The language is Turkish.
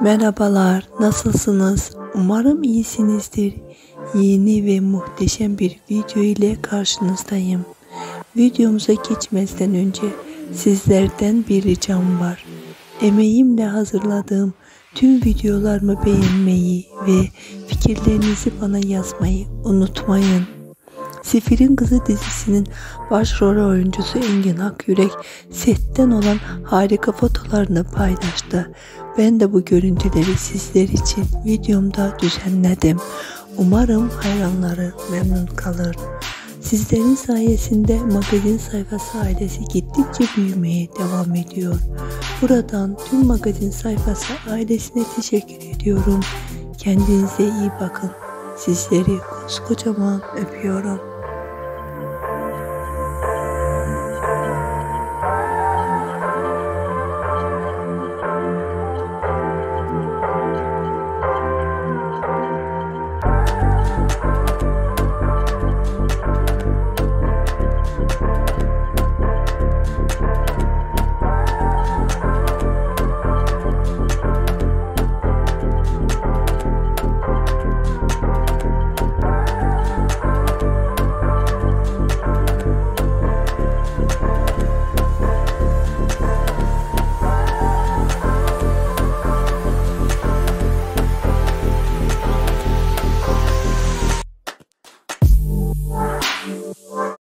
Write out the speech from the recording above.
Merhabalar, nasılsınız? Umarım iyisinizdir. Yeni ve muhteşem bir video ile karşınızdayım. Videomuza geçmezden önce sizlerden bir ricam var. Emeğimle hazırladığım tüm videolarımı beğenmeyi ve fikirlerinizi bana yazmayı unutmayın. Sefir'in Kızı dizisinin başrol oyuncusu Engin Akyürek setten olan harika fotolarını paylaştı. Ben de bu görüntüleri sizler için videomda düzenledim. Umarım hayranları memnun kalır. Sizlerin sayesinde magazin sayfası ailesi gittikçe büyümeye devam ediyor. Buradan tüm magazin sayfası ailesine teşekkür ediyorum. Kendinize iyi bakın. Sizleri koskocaman öpüyorum.